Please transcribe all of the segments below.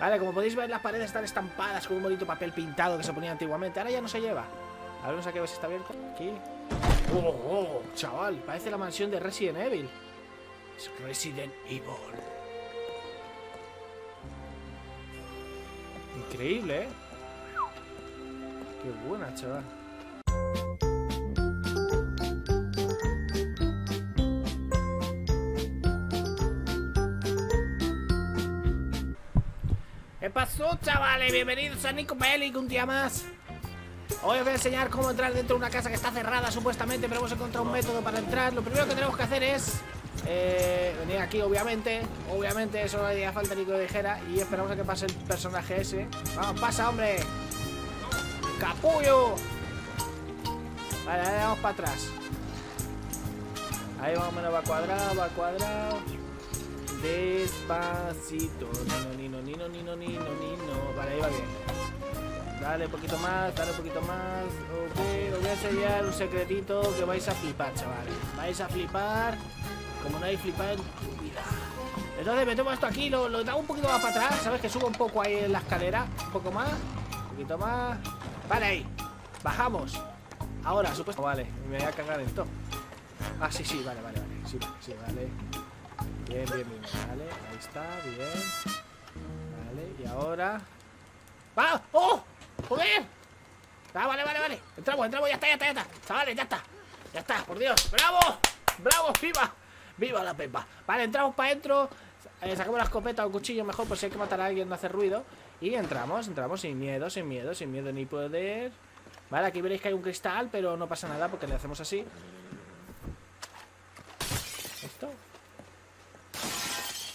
Vale, como podéis ver, las paredes están estampadas con un bonito papel pintado que se ponía antiguamente. Ahora ya no se lleva. A ver, ver si está abierto. Aquí. Oh, oh, chaval, parece la mansión de Resident Evil. Es Resident Evil. Increíble, ¿eh? Qué buena, chaval. ¿Qué pasó, chavales? Bienvenidos a Nico Bellic un día más. Hoy os voy a enseñar cómo entrar dentro de una casa que está cerrada supuestamente, pero hemos encontrado un método para entrar. Lo primero que tenemos que hacer es eh, venir aquí, obviamente. Obviamente, eso no haría falta ni que lo dijera. Y esperamos a que pase el personaje ese. Vamos, pasa, hombre. ¡Capullo! Vale, ahora vamos para atrás. Ahí más o menos va cuadrado, va cuadrado. Despacito. Nino, nino, nino, nino, nino, nino. Vale, ahí va bien. Dale un poquito más, dale un poquito más. Ok, os voy a enseñar un secretito que vais a flipar, chavales. Vais a flipar como no hay flipado en tu vida. Entonces me tomo esto aquí, lo, lo un poquito más para atrás, ¿sabes? Que subo un poco ahí en la escalera. Un poco más, un poquito más. Vale, ahí. Bajamos. Ahora, supuesto. Vale, me voy a cagar en todo. Ah, sí, sí, vale, vale, vale. Sí, sí, vale. Bien, bien, bien. Vale, ahí está, bien. Vale, y ahora... ¡Ah! ¡Oh! ¡Joder! Ah, vale, vale, vale. Entramos, entramos, ya está, ya está, ya está. Chavales, ya está. Ya está, por Dios. ¡Bravo! ¡Bravo! ¡Viva! ¡Viva la pepa! Vale, entramos para adentro. Eh, sacamos la escopeta o el cuchillo mejor por si hay que matar a alguien no hace ruido. Y entramos, entramos sin miedo, sin miedo, sin miedo ni poder. Vale, aquí veréis que hay un cristal, pero no pasa nada porque le hacemos así. Esto.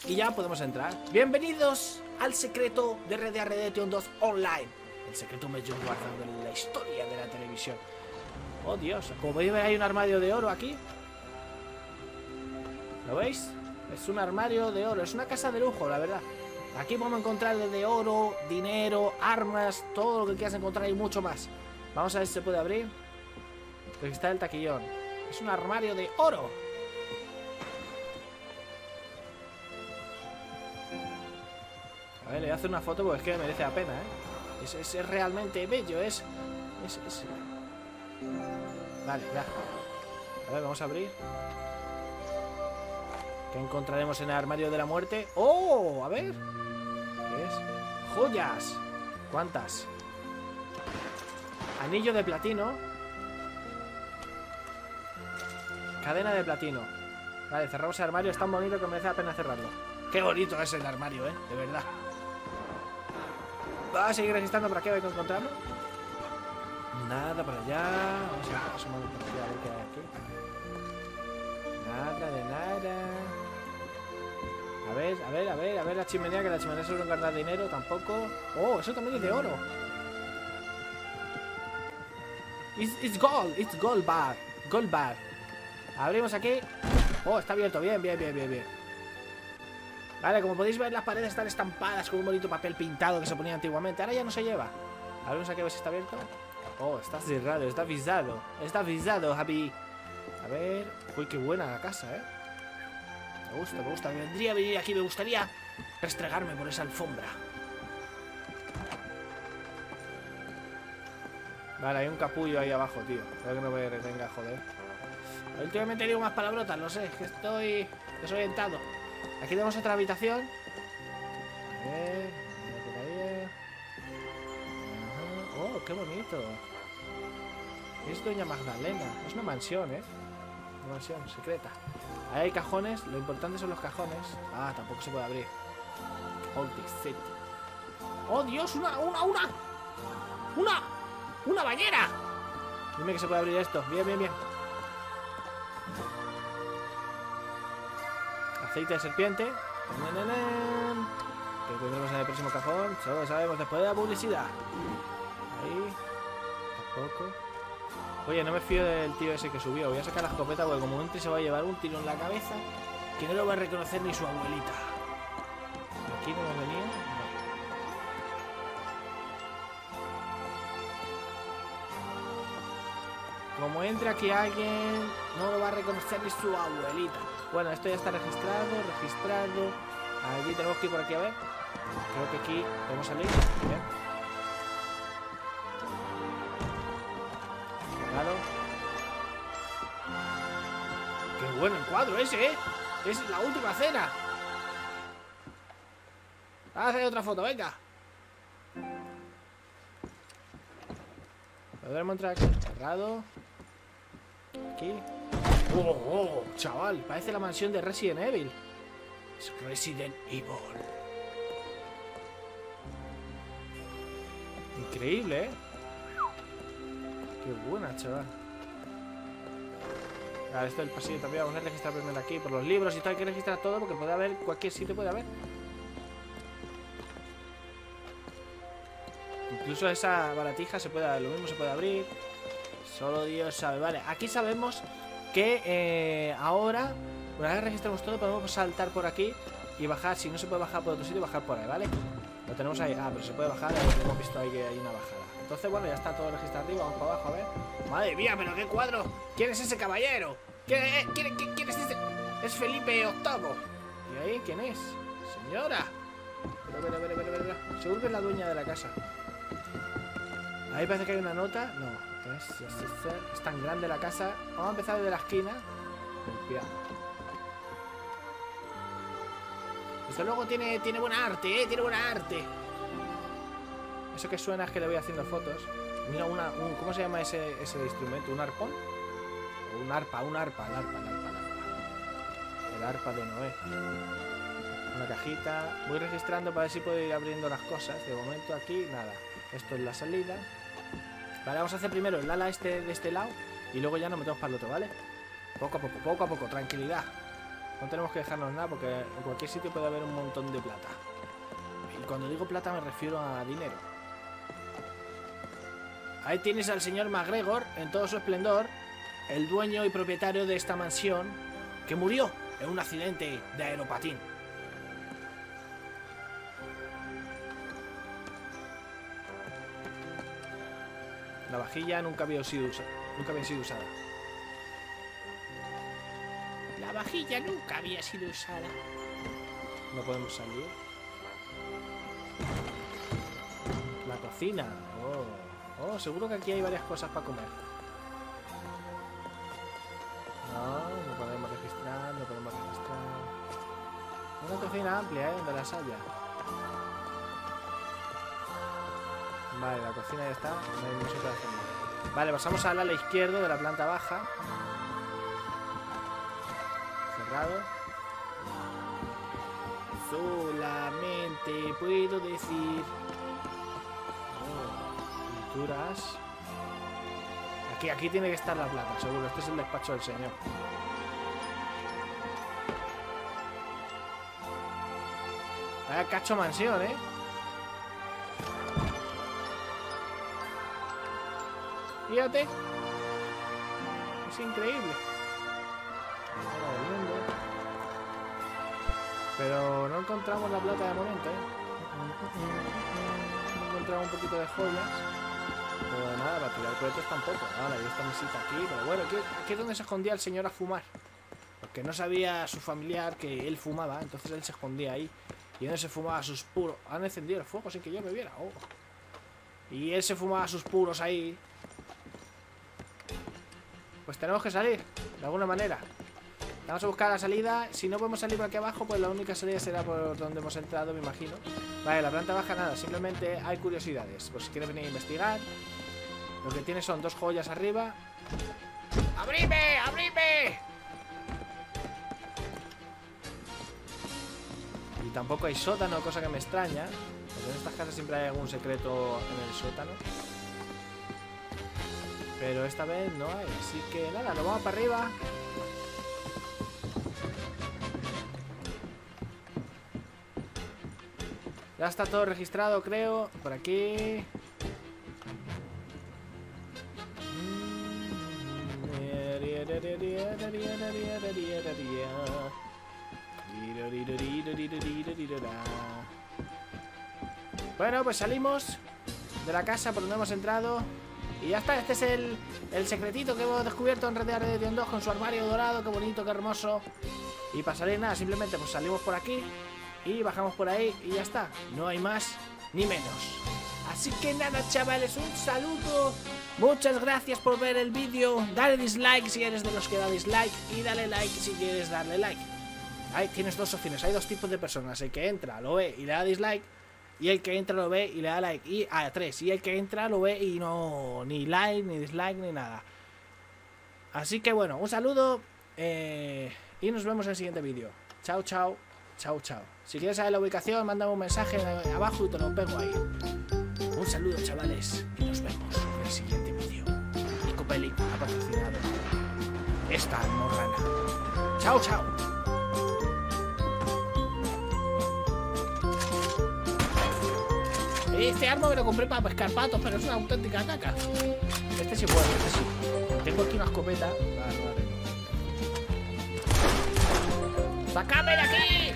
Y ya podemos entrar. Bienvenidos al secreto de Dead Redemption 2 Online. El secreto mayor guardado en la historia de la televisión. Oh Dios, como podéis hay un armario de oro aquí. ¿Lo veis? Es un armario de oro, es una casa de lujo, la verdad. Aquí podemos encontrar desde oro, dinero, armas, todo lo que quieras encontrar y mucho más. Vamos a ver si se puede abrir. Aquí está el taquillón. Es un armario de oro. A ver, le voy a hacer una foto porque es que merece la pena, ¿eh? Es, es, realmente bello, es, es, es... Vale, ya. A ver, vamos a abrir. ¿Qué encontraremos en el armario de la muerte? ¡Oh! A ver. ¿Qué es? ¡Joyas! ¿Cuántas? Anillo de platino. Cadena de platino. Vale, cerramos el armario. Es tan bonito que merece la pena cerrarlo. Qué bonito es el armario, ¿eh? De verdad. Va a seguir registrando por aquí a ver qué encontramos. Nada por allá. Vamos a ver qué hay aquí. Nada de nada. A ver, a ver, a ver, a ver la chimenea, que la chimenea solo guardar dinero, tampoco. Oh, eso también es de oro. It's, it's gold, it's gold bar. Gold bar. Abrimos aquí. Oh, está abierto. Bien, bien, bien, bien, bien. Vale, como podéis ver, las paredes están estampadas con un bonito papel pintado que se ponía antiguamente. Ahora ya no se lleva. A ver, aquí a ver si está abierto. Oh, está cerrado, está avisado. Está avisado, Javi. A ver. Uy, qué buena la casa, ¿eh? Me gusta, me gusta. Me vendría a venir aquí, me gustaría restregarme por esa alfombra. Vale, hay un capullo ahí abajo, tío. Espero que no me retenga, joder. Últimamente digo más palabrotas, lo sé, que estoy desorientado. Aquí tenemos otra habitación. A ver, Oh, qué bonito. Es Doña Magdalena. Es una mansión, ¿eh? Una mansión secreta. Ahí hay cajones. Lo importante son los cajones. Ah, tampoco se puede abrir. Hold this ¡Oh, Dios! ¡Una, una, una! ¡Una! ¡Una bañera! Dime que se puede abrir esto. Bien, bien, bien. Aceite de serpiente. Que tendremos en el próximo cajón. Solo sabemos después de la publicidad. Ahí. Tampoco. Oye, no me fío del tío ese que subió. Voy a sacar la escopeta porque como entre se va a llevar un tiro en la cabeza que no lo va a reconocer ni su abuelita. Aquí no hemos venido. Como entre aquí alguien, no lo va a reconocer ni su abuelita. Bueno, esto ya está registrado, registrado. Allí tenemos que ir por aquí a ver. Creo que aquí podemos salir. Bien. Claro. Qué bueno el cuadro ese, ¿eh? Es la última cena. Haz otra foto, venga. Podremos entrar aquí. Cerrado. Aquí. Oh, oh, chaval, parece la mansión de Resident Evil. Es Resident Evil. Increíble, ¿eh? Qué buena, chaval. Ah, esto es el pasillo también. Vamos a registrar primero aquí por los libros y todo. Hay que registrar todo porque puede haber, cualquier sitio puede haber. Incluso esa baratija se puede, lo mismo se puede abrir. Solo Dios sabe. Vale, aquí sabemos que eh, ahora, una vez registramos todo, podemos saltar por aquí y bajar. Si no se puede bajar por otro sitio, bajar por ahí, ¿vale? Lo tenemos ahí. Ah, pero se puede bajar. Hemos visto ahí que hay una bajada. Entonces, bueno, ya está todo registrado arriba. Vamos para abajo, a ver. Madre mía, pero qué cuadro. ¿Quién es ese caballero? ¿Quién es, quién, quién, quién es ese? Es Felipe VIII. ¿Y ahí quién es? Señora. Pero, pero, pero, pero, pero. Seguro que es la dueña de la casa. Ahí parece que hay una nota. No, es, tan grande la casa. Vamos a empezar desde la esquina. Limpiar. Desde luego tiene, tiene buena arte, ¿eh? Tiene buena arte. Eso que suena es que le voy haciendo fotos. Mira, una, un, ¿cómo se llama ese, ese instrumento? ¿Un arpón? O un arpa, un arpa, el arpa, el arpa, el arpa. El arpa de Noé. Una cajita. Voy registrando para ver si puedo ir abriendo las cosas. De momento aquí, nada. Esto es la salida. Vale, vamos a hacer primero el ala este de este lado y luego ya nos metemos para el otro, ¿vale? Poco a poco, poco a poco, tranquilidad. No tenemos que dejarnos nada porque en cualquier sitio puede haber un montón de plata. Y cuando digo plata me refiero a dinero. Ahí tienes al señor MacGregor en todo su esplendor, el dueño y propietario de esta mansión, que murió en un accidente de aeropatín. La vajilla nunca había sido usada. Nunca había sido usada. La vajilla nunca había sido usada. No podemos salir. La cocina. Oh, oh seguro que aquí hay varias cosas para comer. No, no podemos registrar, no podemos registrar. Una cocina amplia, ¿eh? De la salla. Vale, la cocina ya está. No, no se puede hacer. Vale, pasamos al ala izquierdo de la planta baja. Cerrado. Solamente puedo decir. Oh, pinturas. Aquí, aquí tiene que estar la plata, seguro. Este es el despacho del señor. Vaya cacho mansión, ¿eh? Fíjate. Es increíble. Pero no encontramos la plata de momento, ¿eh? Encontramos un poquito de joyas. Pero nada, para tirar cohetes tampoco. Ahora, hay esta mesita aquí. Pero bueno, aquí, aquí es donde se escondía el señor a fumar. Porque no sabía su familiar que él fumaba. Entonces él se escondía ahí. Y donde se fumaba sus puros. Han encendido el fuego sin que yo me viera. Oh. Y él se fumaba sus puros ahí. Pues tenemos que salir, de alguna manera. Vamos a buscar la salida. Si no podemos salir por aquí abajo, pues la única salida será por donde hemos entrado, me imagino. Vale, la planta baja nada, simplemente hay curiosidades. Pues si quieres venir a investigar. Lo que tiene son dos joyas arriba. ¡Abrime! ¡Abrime! Y tampoco hay sótano, cosa que me extraña. Porque en estas casas siempre hay algún secreto en el sótano. Pero esta vez no hay, así que nada, nos vamos para arriba. Ya está todo registrado, creo. Por aquí. Bueno, pues salimos de la casa por donde hemos entrado. Y ya está, este es el, el secretito que hemos descubierto en Red Dead Redemption 2 con su armario dorado, qué bonito, qué hermoso. Y para salir nada, simplemente pues salimos por aquí. Y bajamos por ahí y ya está. No hay más ni menos. Así que nada, chavales, un saludo. Muchas gracias por ver el vídeo. Dale dislike si eres de los que da dislike. Y dale like si quieres darle like. Ahí tienes dos opciones. Hay dos tipos de personas. El que entra, lo ve y le da dislike. Y el que entra lo ve y le da like. Y a tres. Y el que entra lo ve y no. Ni like, ni dislike, ni nada. Así que bueno, un saludo. Eh, y nos vemos en el siguiente vídeo. Chao, chao. Chao, chao. Si quieres saber la ubicación, mándame un mensaje abajo y te lo pego ahí. Un saludo, chavales. Y nos vemos en el siguiente vídeo. Y Copeli ha patrocinado esta almorrana. Chao, chao. Este arma me lo compré para pescar patos, pero es una auténtica ataca. Este sí puede, este sí. Tengo aquí una escopeta. Vale, vale. ¡Sácame de aquí!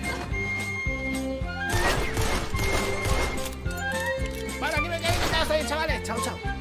Bueno, aquí me quedo, chavales. Chao, chao.